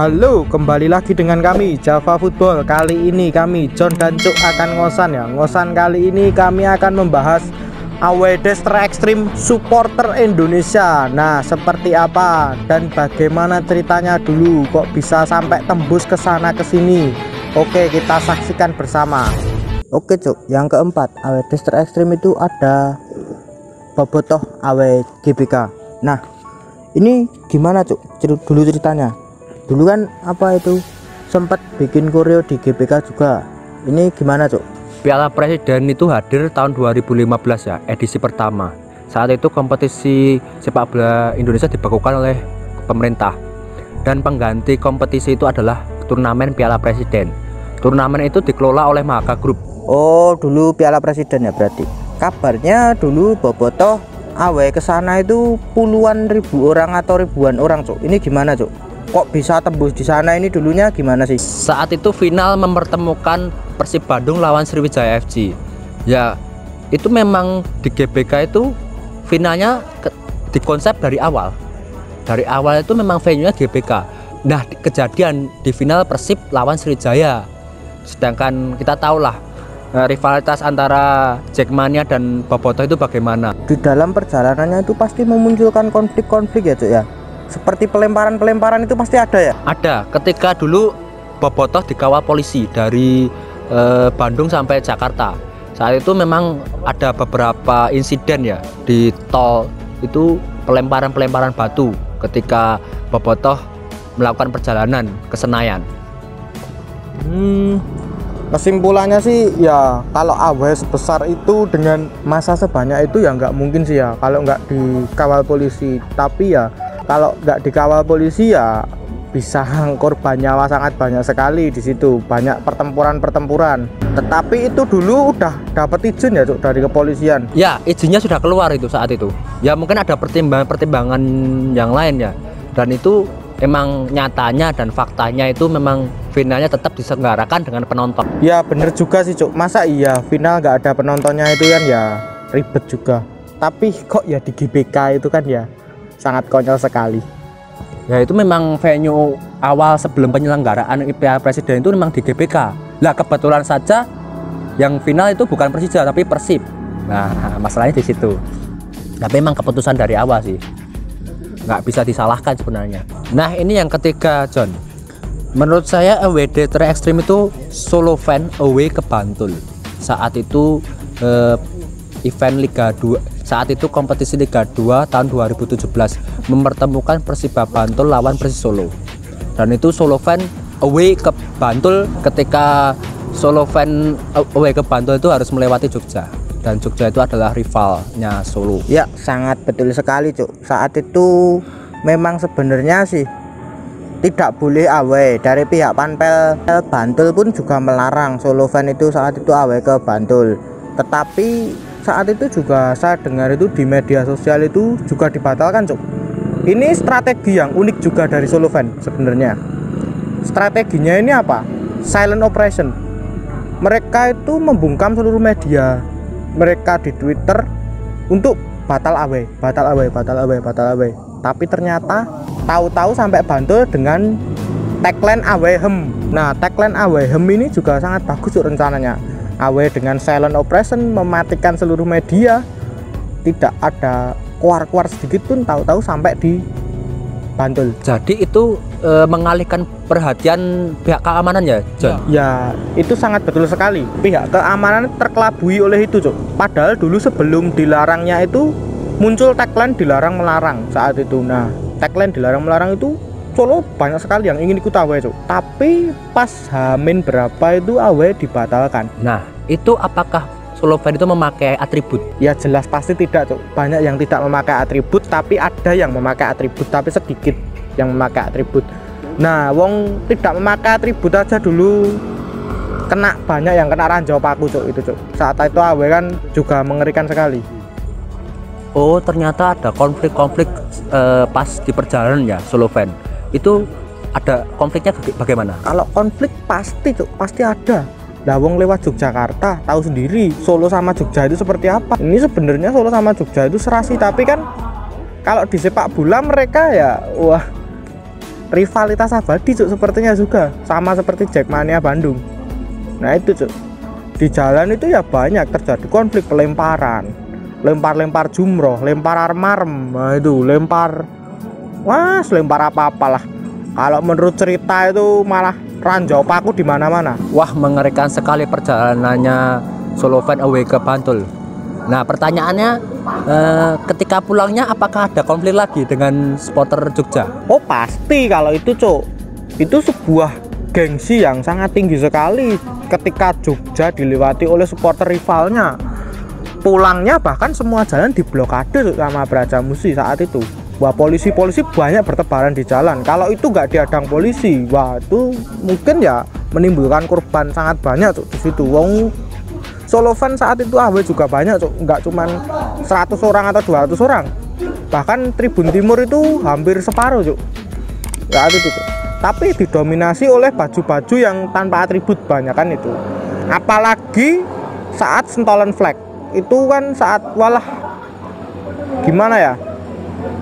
Halo, kembali lagi dengan kami Java Football. Kali ini kami John dan Cuk akan ngosan ya. Ngosan kali ini kami akan membahas AW Destra Extreme supporter Indonesia. Nah, seperti apa dan bagaimana ceritanya dulu kok bisa sampai tembus ke sana ke sini? Oke, kita saksikan bersama. Oke, Cuk. Yang keempat, AW Destra Extreme itu ada Bobotoh AW GBK. Nah, ini gimana, Cuk? Dulu ceritanya dulu kan apa itu sempat bikin koreo di GBK juga ini gimana cuk Piala Presiden itu hadir tahun 2015 ya, edisi pertama. Saat itu kompetisi sepak bola Indonesia dibakukan oleh pemerintah. Dan pengganti kompetisi itu adalah turnamen Piala Presiden. Turnamen itu dikelola oleh Mahaka Group. oh dulu Piala Presiden ya berarti kabarnya dulu Bobotoh awe ke sana itu puluhan ribu orang atau ribuan orang cuk ini gimana cuk kok bisa tembus di sana ini dulunya gimana sih Saat itu final mempertemukan Persib Bandung lawan Sriwijaya FC. Ya, itu memang di GBK itu finalnya ke- dikonsep dari awal. Dari awal itu memang venue-nya GBK. Nah, di- kejadian di final Persib lawan Sriwijaya. Sedangkan kita tahulah eh, rivalitas antara Jackmania dan Bobotoh itu bagaimana. di dalam perjalanannya itu pasti memunculkan konflik-konflik ya cuk ya seperti pelemparan-pelemparan itu pasti ada ya Ada ketika dulu Bobotoh dikawal polisi dari eh, Bandung sampai Jakarta. Saat itu memang ada beberapa insiden ya di tol itu pelemparan-pelemparan batu ketika Bobotoh melakukan perjalanan ke Senayan. Hmm, kesimpulannya sih ya kalau AW sebesar itu dengan masa sebanyak itu ya nggak mungkin sih ya kalau nggak dikawal polisi tapi ya kalau nggak dikawal polisi ya bisa korban nyawa sangat banyak sekali di situ. Banyak pertempuran-pertempuran. Tetapi itu dulu udah dapat izin ya Cuk, dari kepolisian. Ya, izinnya sudah keluar itu saat itu. Ya mungkin ada pertimbangan-pertimbangan yang lain ya. Dan itu emang nyatanya dan faktanya itu memang finalnya tetap diselenggarakan dengan penonton. ya bener juga sih Cuk. Masa iya final nggak ada penontonnya itu kan? Ya ribet juga. Tapi kok ya di GBK itu kan ya sangat konyol sekali Ya itu memang venue awal sebelum penyelenggaraan Piala Presiden itu memang di GBK. Lah kebetulan saja yang final itu bukan Persija tapi Persib. Nah masalahnya di situ. Tapi memang keputusan dari awal sih, nggak bisa disalahkan sebenarnya. Nah ini yang ketiga John. Menurut saya AWD Extreme itu solo fan away ke Bantul. Saat itu eh, event Liga 2 saat itu kompetisi Liga 2 tahun 2017 mempertemukan Persiba Bantul lawan Persis Solo. Dan itu solo fan away ke Bantul ketika solo fan away ke Bantul itu harus melewati Jogja. Dan Jogja itu adalah rivalnya Solo. ya sangat betul sekali Cuk saat itu memang sebenarnya sih tidak boleh awe dari pihak Panpel Bantul pun juga melarang solo fan itu saat itu awe ke Bantul tetapi saat itu juga saya dengar itu di media sosial itu juga dibatalkan Cuk. Ini strategi yang unik juga dari solo fan sebenarnya. Strateginya ini apa? Silent operation. Mereka itu membungkam seluruh media. Mereka di Twitter untuk batal awe batal awe batal awe batal awe tapi ternyata tahu-tahu sampai Bantul dengan tagline awe hem nah tagline awe hem ini juga sangat bagus rencananya awe dengan silent operation mematikan seluruh media tidak ada keluar-keluar sedikit pun tahu-tahu sampai di Bantul Jadi itu eh, mengalihkan perhatian pihak keamanan ya, John? Ya, itu sangat betul sekali. Pihak keamanan terkelabui oleh itu, Cuk. Padahal dulu sebelum dilarangnya itu muncul tagline dilarang melarang saat itu. Nah, tagline dilarang melarang itu Solo banyak sekali yang ingin ikut AW, Cuk. Tapi pas Hamin berapa itu AW dibatalkan. Nah, itu apakah solo fan itu memakai atribut? Ya jelas pasti tidak, Cuk. Banyak yang tidak memakai atribut, tapi ada yang memakai atribut, tapi sedikit yang memakai atribut. Nah, wong tidak memakai atribut aja dulu kena banyak yang kena ranjau paku, Cuk. Itu, Cuk. Saat itu AW kan juga mengerikan sekali. Oh, ternyata ada konflik-konflik eh, pas di perjalanan ya, solo fan. Itu ada konfliknya baga- bagaimana? Kalau konflik pasti, Cuk, pasti ada. Lah wong lewat Yogyakarta tahu sendiri Solo sama Jogja itu seperti apa. Ini sebenarnya Solo sama Jogja itu serasi, tapi kan kalau di sepak bola mereka ya wah rivalitas abadi cuk sepertinya juga sama seperti Jackmania Bandung nah itu cuk di jalan itu ya banyak terjadi konflik pelemparan lempar-lempar jumroh lempar armarm nah itu lempar wah lempar apa-apalah. Kalau menurut cerita itu malah ranjau paku di mana-mana. Wah, mengerikan sekali perjalanannya solo fan away ke Bantul. Nah, pertanyaannya eh, ketika pulangnya apakah ada konflik lagi dengan supporter Jogja? Oh pasti kalau itu cuk. Itu sebuah gengsi yang sangat tinggi sekali Ketika Jogja dilewati oleh supporter rivalnya. Pulangnya bahkan semua jalan diblokade sama Braja Musi saat itu Wah polisi-polisi banyak bertebaran di jalan. Kalau itu nggak diadang polisi Wah itu mungkin ya menimbulkan korban sangat banyak Cuk, di situ. Wong Solo fan saat itu AW juga banyak Cuk. nggak cuman 100 orang atau 200 orang. Bahkan Tribun Timur itu hampir separuh cuk saat itu Cuk. tapi didominasi oleh baju-baju yang tanpa atribut banyak kan itu. Apalagi saat sentolan flag. Itu kan saat walah gimana ya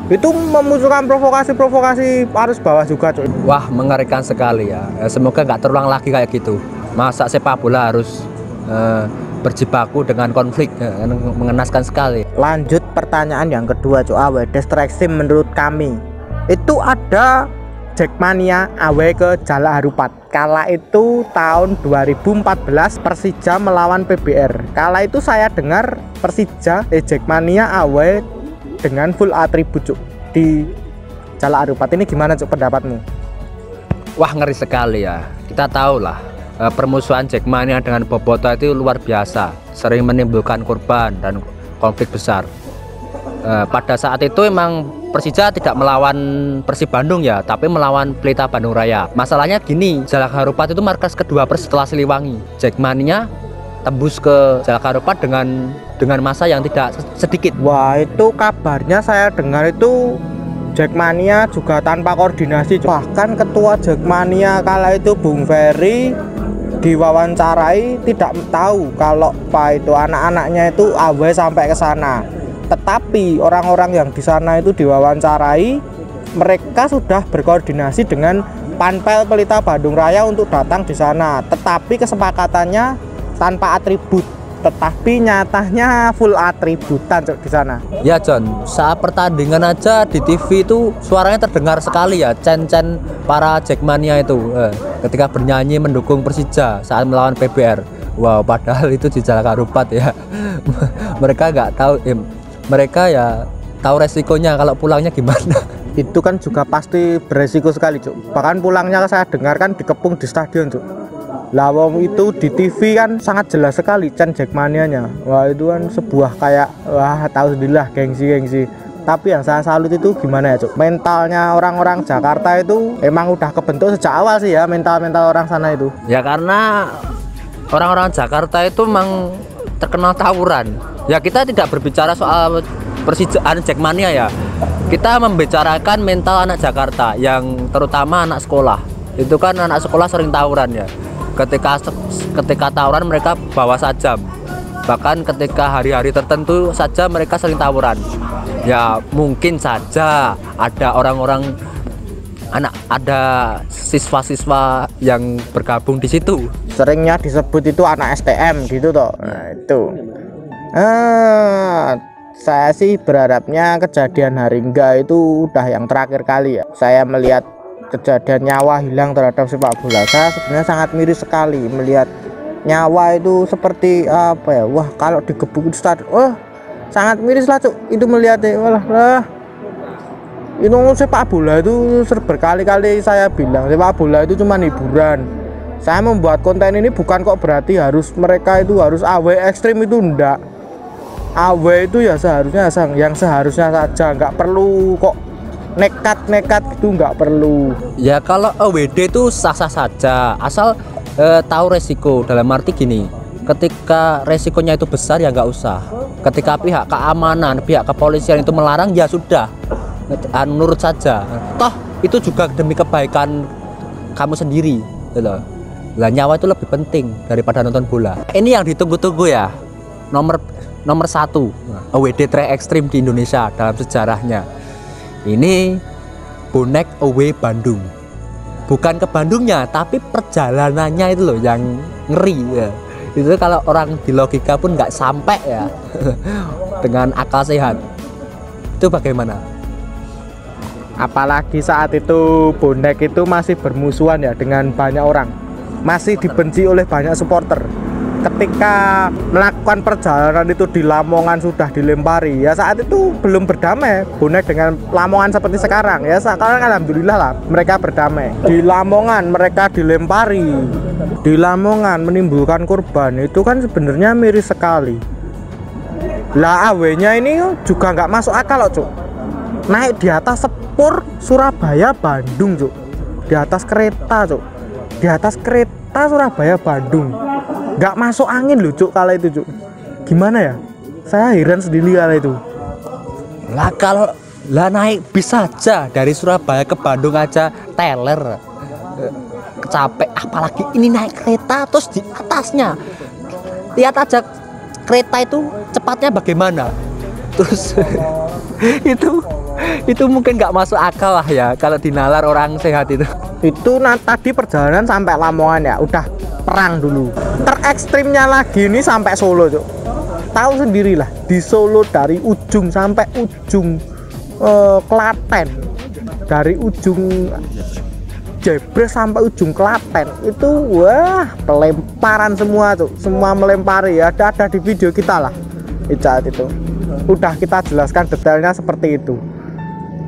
itu memunculkan provokasi-provokasi arus bawah juga cuy Wah, mengerikan sekali ya. Eh, Semoga nggak terulang lagi kayak gitu. Masa sepak bola harus eh, berjibaku dengan konflik, eh, mengenaskan sekali. lanjut pertanyaan yang kedua cuy awe distraksi menurut kami itu ada Jackmania awe ke Jala Harupat kala itu tahun 2014 Persija melawan PBR kala itu saya dengar Persija eh Jackmania awe dengan full atribut Cuk. di Jala Harupat ini gimana cuk pendapatmu Wah, ngeri sekali ya. Kita tahu lah eh, permusuhan Jackmania dengan Boboto itu luar biasa, sering menimbulkan korban dan konflik besar. Eh, pada saat itu emang Persija tidak melawan Persib Bandung ya, tapi melawan Pelita Bandung Raya. Masalahnya gini, Jalak Harupat itu markas kedua Pers setelah Siliwangi. Jackmania tembus ke Jalak Harupat dengan dengan masa yang tidak sedikit. Wah itu kabarnya saya dengar itu Jackmania juga tanpa koordinasi. Bahkan ketua Jackmania kala itu Bung Ferry diwawancarai tidak tahu kalau Pak itu anak-anaknya itu awe sampai ke sana. Tetapi orang-orang yang di sana itu diwawancarai mereka sudah berkoordinasi dengan Panpel Pelita Bandung Raya untuk datang di sana. Tetapi kesepakatannya tanpa atribut tetapi nyatanya full atributan Cuk, di sana. Ya John, saat pertandingan aja di TV itu suaranya terdengar sekali ya Cen-cen para Jackmania itu eh, Ketika bernyanyi mendukung Persija saat melawan PBR Wow, padahal itu di Jalan Karupat ya. Mereka nggak tahu eh, Mereka ya tahu resikonya kalau pulangnya gimana. Itu kan juga pasti beresiko sekali cuk. Bahkan pulangnya saya dengarkan dikepung di stadion cuk lah wong itu di TV kan sangat jelas sekali Chan Jackmania-nya wah itu kan sebuah kayak wah tahu sendirilah gengsi-gengsi tapi yang saya salut itu gimana ya cuk mentalnya orang-orang Jakarta itu emang udah kebentuk sejak awal sih ya mental-mental orang sana itu Ya karena orang-orang Jakarta itu memang terkenal tawuran. Ya kita tidak berbicara soal persijaan Jackmania ya. Kita membicarakan mental anak Jakarta yang terutama anak sekolah. Itu kan anak sekolah sering tawuran ya. Ketika ketika tawuran mereka bawa sajam. Bahkan ketika hari-hari tertentu saja mereka sering tawuran. Ya mungkin saja ada orang-orang anak ada siswa-siswa yang bergabung di situ. seringnya disebut itu anak STM gitu toh nah itu ah saya sih berharapnya kejadian Haringga itu udah yang terakhir kali ya saya melihat kejadian nyawa hilang terhadap sepak bola saya sebenarnya sangat miris sekali melihat nyawa itu seperti apa ya. Wah kalau digebuk di stadion wah sangat miris lah cuk. Itu melihatnya walah lah. Itu sepak bola itu berkali-kali saya bilang sepak bola itu cuma hiburan. Saya membuat konten ini bukan kok berarti harus mereka itu harus AW ekstrim itu enggak AW itu ya seharusnya yang seharusnya saja nggak perlu kok nekat-nekat gitu nggak perlu Ya kalau AWD itu sah-sah saja, asal eh, tahu resiko. Dalam arti gini, ketika resikonya itu besar ya nggak usah. Ketika pihak keamanan, pihak kepolisian itu melarang ya sudah, Eh, nurut saja. Toh itu juga demi kebaikan kamu sendiri, gitu loh. Lah nyawa itu lebih penting daripada nonton bola. Ini yang ditunggu-tunggu ya, nomor nomor satu AWD track ekstrim di Indonesia dalam sejarahnya. Ini bonek away Bandung. Bukan ke Bandungnya tapi perjalanannya itu loh yang ngeri ya. Itu kalau orang di logika pun nggak sampai ya. Dengan akal sehat. Itu bagaimana? Apalagi saat itu bonek itu masih bermusuhan ya dengan banyak orang. Masih dibenci oleh banyak supporter ketika melakukan perjalanan itu di Lamongan sudah dilempari ya saat itu belum berdamai bonek dengan Lamongan seperti sekarang ya. Sekarang alhamdulillah lah mereka berdamai. Di Lamongan mereka dilempari. Di Lamongan menimbulkan korban itu kan sebenarnya miris sekali. Lah awenya ini juga nggak masuk akal loh cuk. Naik di atas sepur Surabaya Bandung cuk. Di atas kereta cuk. Di atas kereta Surabaya Bandung nggak masuk angin loh cuk kala itu cuk. Gimana ya? Saya heran sendiri kala itu. Lah kalau lah naik bis saja dari Surabaya ke Bandung aja teler. Capek apalagi ini naik kereta terus di atasnya. Lihat aja kereta itu cepatnya bagaimana? Terus itu itu mungkin nggak masuk akal lah ya kalau dinalar orang sehat itu. Itu nah, tadi perjalanan sampai Lamongan ya udah perang dulu. Terekstrimnya lagi ini sampai Solo cuk. Tahu sendirilah di Solo dari ujung sampai ujung eh, Klaten. Dari ujung Jebres sampai ujung Klaten. Itu wah pelemparan semua tuh semua melempari. Ya ada ada di video kita lah saat itu. Udah kita jelaskan detailnya seperti itu.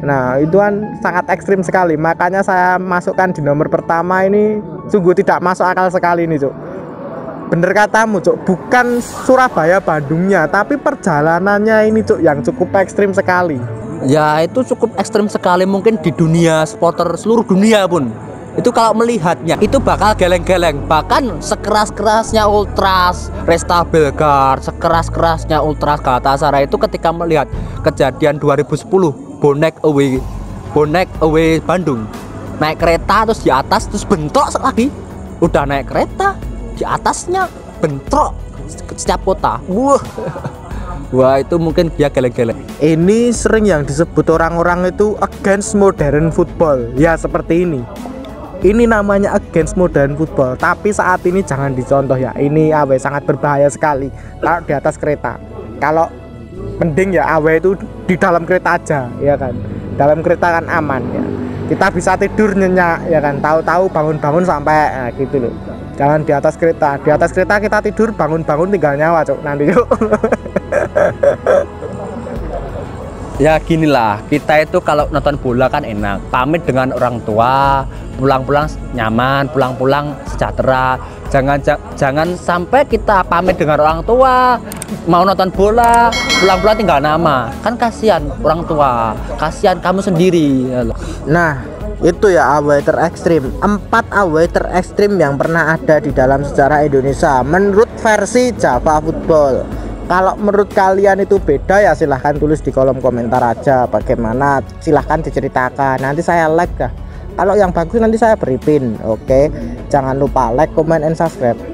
Nah, itu kan sangat ekstrim sekali. Makanya saya masukkan di nomor pertama ini sungguh tidak masuk akal sekali ini, Cuk. Bener katamu, Cuk. Bukan Surabaya Bandungnya, tapi perjalanannya ini, Cuk, yang cukup ekstrim sekali. ya itu cukup ekstrim sekali mungkin di dunia supporter seluruh dunia pun itu kalau melihatnya itu bakal geleng-geleng bahkan sekeras-kerasnya Ultras Resta Belgar sekeras-kerasnya Ultras Galatasaray itu ketika melihat kejadian 2010 bonek away bonek away Bandung naik kereta terus di atas terus bentrok lagi udah naik kereta di atasnya bentrok setiap kota wah wah itu mungkin dia geleng-geleng Ini sering yang disebut orang-orang itu against modern football. Ya, seperti ini. Ini namanya against modern football, tapi saat ini jangan dicontoh ya. Ini awe sangat berbahaya sekali kalau di atas kereta. Kalau mending ya awe itu di dalam kereta aja, ya kan. Dalam kereta kan aman ya. Kita bisa tidur nyenyak ya kan. Tahu-tahu bangun-bangun sampai nah, gitu loh. Jangan di atas kereta. Di atas kereta kita tidur bangun-bangun tinggal nyawa, Cuk. Nanti, Cuk. ya gini lah kita itu kalau nonton bola kan enak pamit dengan orang tua pulang-pulang nyaman pulang-pulang sejahtera jangan ja- jangan sampai kita pamit dengan orang tua mau nonton bola pulang-pulang tinggal nama kan kasihan orang tua kasihan kamu sendiri. Nah, itu ya away terekstrim. Empat away terekstrim yang pernah ada di dalam sejarah Indonesia menurut versi Java Football. Kalau menurut kalian itu beda ya silahkan tulis di kolom komentar aja bagaimana. Silahkan diceritakan. Nanti saya like dah. Kalau yang bagus nanti saya beri pin oke? Jangan lupa like comment and subscribe